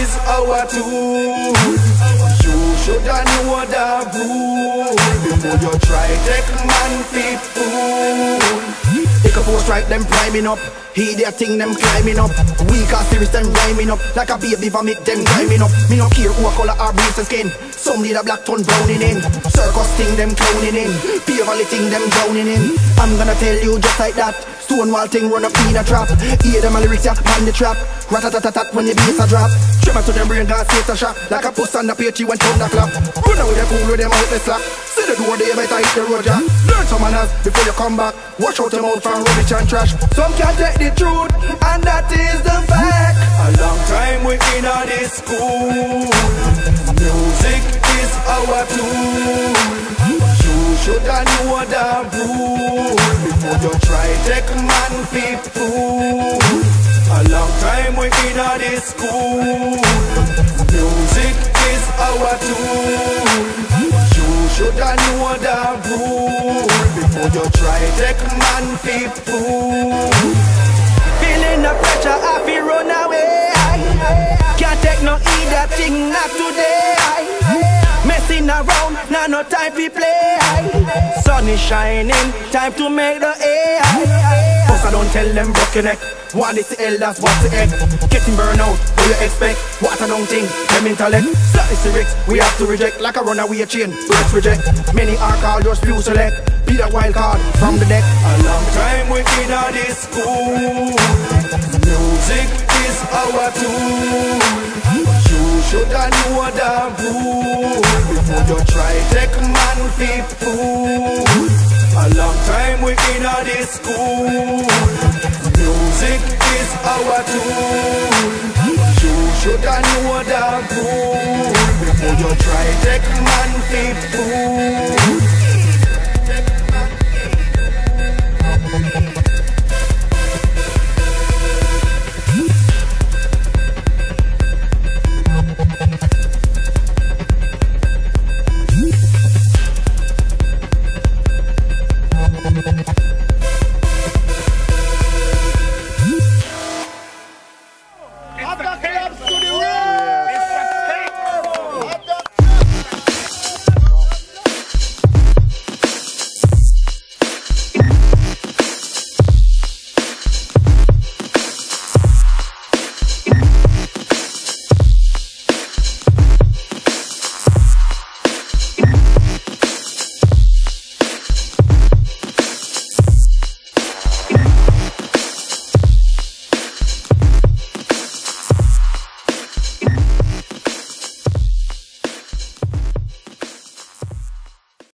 Is our tool. You shoulda know the rule before you try take man be we the take a four strike, them priming up. He their thing, them climbing up. Weak or serious, them rhyming up. Like a baby vomit, them climbing up. Me no care who a color or and skin. Some need a black tone browning in. Circus thing, them clowning in. Beverly thing, them drowning in. I'm gonna tell you just like that. Stonewall thing run up in a trap. Hear them a lyrics, yeah, man the trap. Rat-a-tat-tat when the bass a drop. Tremor to them brain, face a shock. Like a puss on the page, when thunder clap. Run away, they fool with them out the slack. See the door, they better hit the road, yeah. Learn some manners before you come back. Watch out them out from rubbish and trash. Some can't take the truth, and that is the fact. A long time we in a this school. Music is our tool. You shoulda know the rule before you try take man fool. A long time we in a this school. Music take man fool. Feeling the pressure, I feel run away. Can't take no either thing, not today. Messing around, now no time to play. Sun is shining, time to make the AI. Boss, I don't tell them broke your neck. One is the L, that's what's the egg. Getting burned out, what you expect? What I don't think, them intellect. Statistics, we have to reject like a runaway chain. Let's reject. Many are called, just few select. Be the wild card from the deck. A long time we in a this school. Music is our tool. You shoulda know the rule before you try take man be fool. A long time we in a this school. Music is our tool. You shoulda know the rule before you try take man be fool.